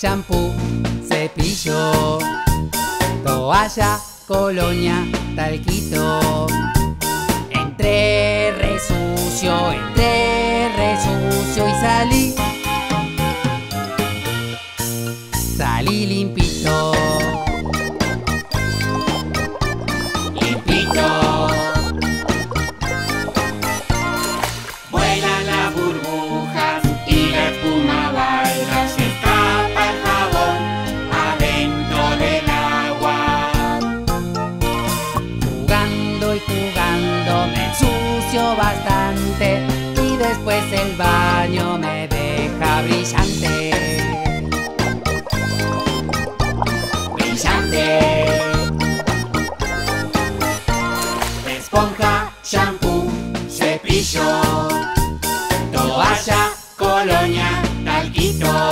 shampoo, cepillo, toalla, colonia, talquito. Entré resucio, entré resucio y salí. Salí limpito. Jugando me ensucio bastante y después el baño me deja brillante. Brillante. Esponja, shampoo, cepillo, toalla, colonia, talquito.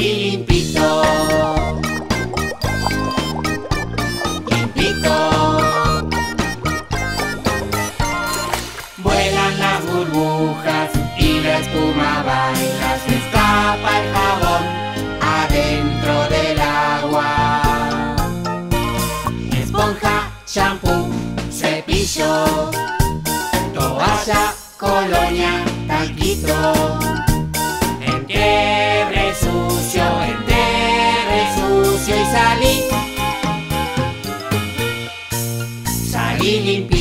Limpito. Limpito. Vuelan las burbujas y la espuma baila. Se escapa el jabón adentro del agua. Esponja, shampoo, cepillo, toalla, colonia, talquito. Resucio y salí. Salí limpio.